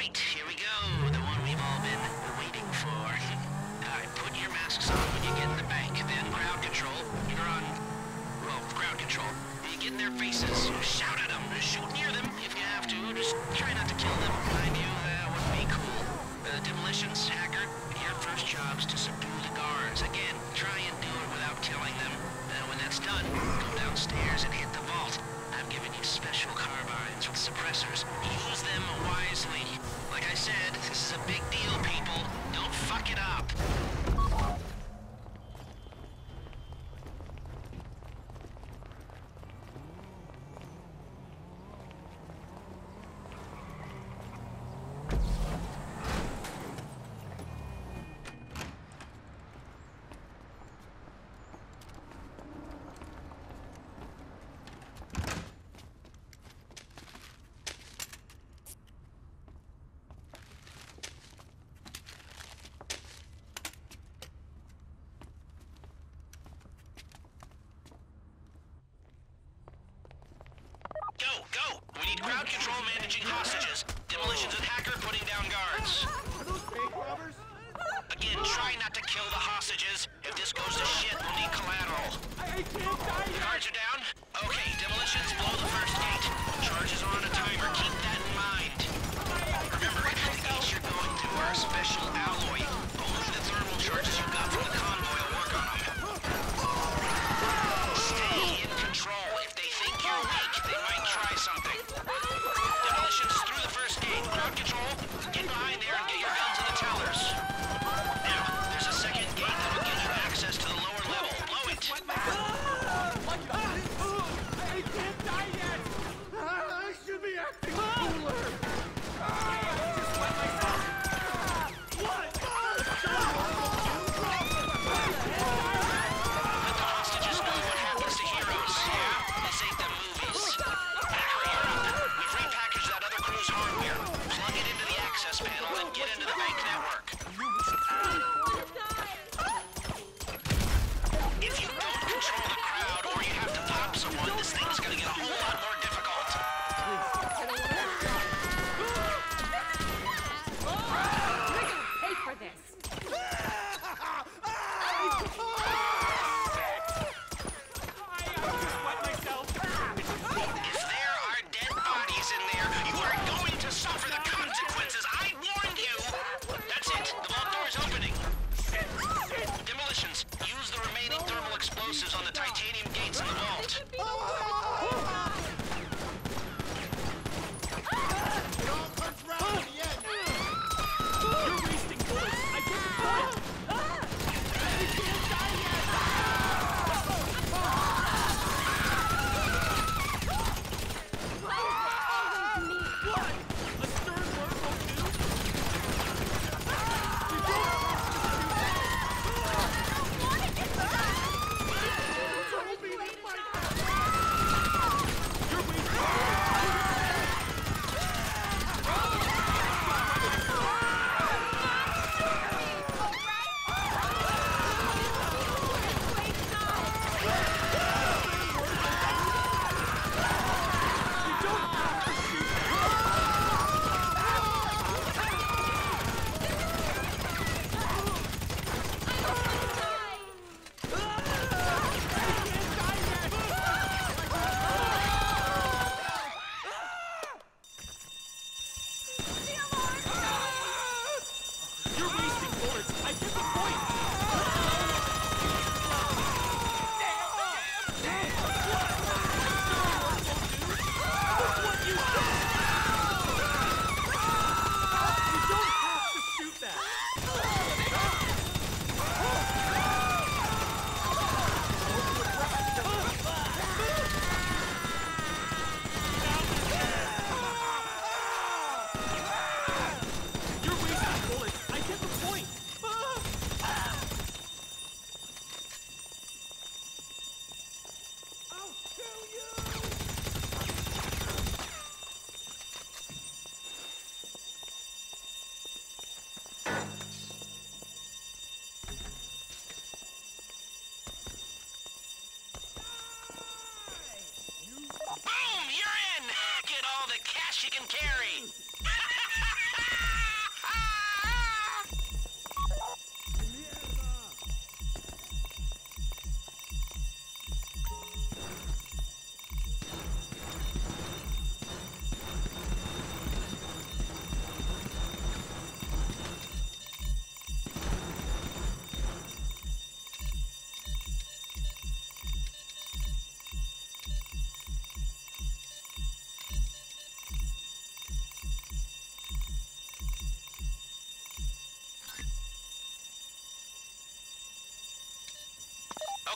Right here we go. The one we've all been waiting for. Alright, put your masks on when you get in the bank. Then crowd control. You're on... Well, crowd control. You get in their faces. Shout at them. Shoot near them if you have to. Just try not to kill them. I knew that would be cool. Uh, demolitions, hacker. your first job's to subdue the guard. control managing hostages. Demolitions and hacker putting down guards.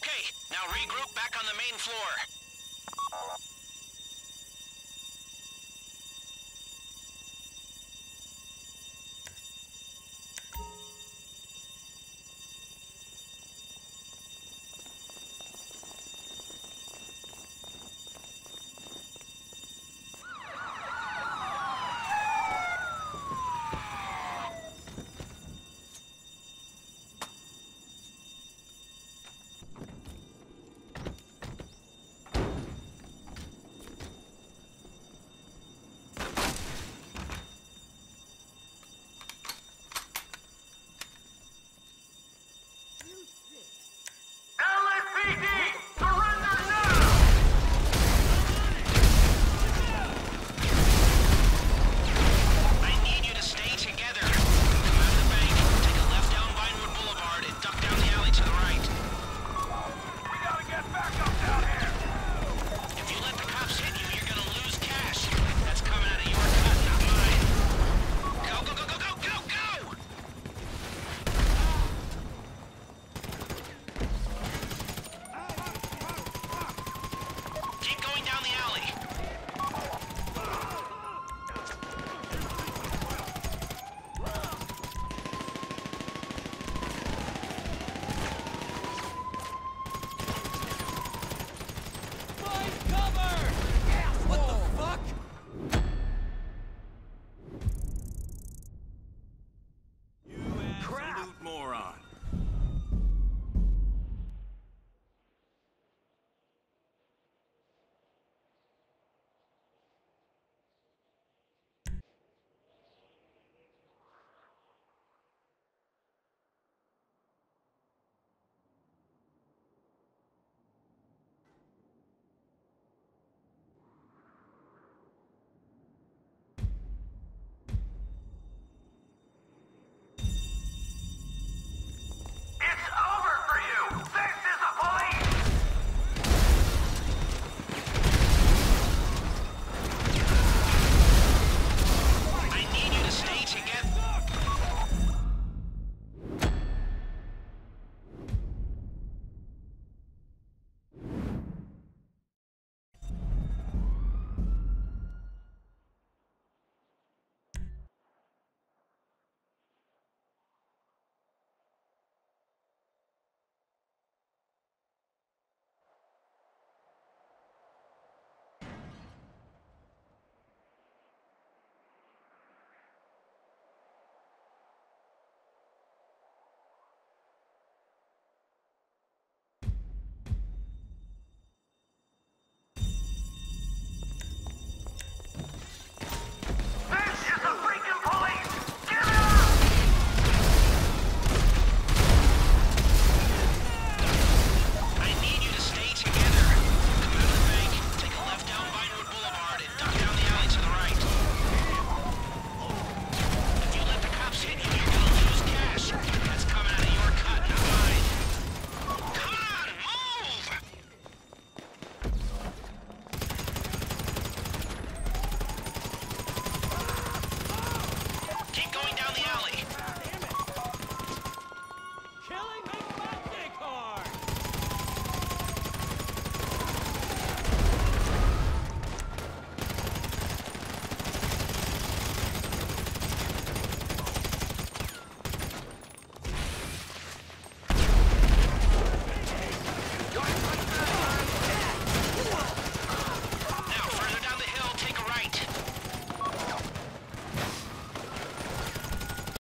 Okay, now regroup back on the main floor.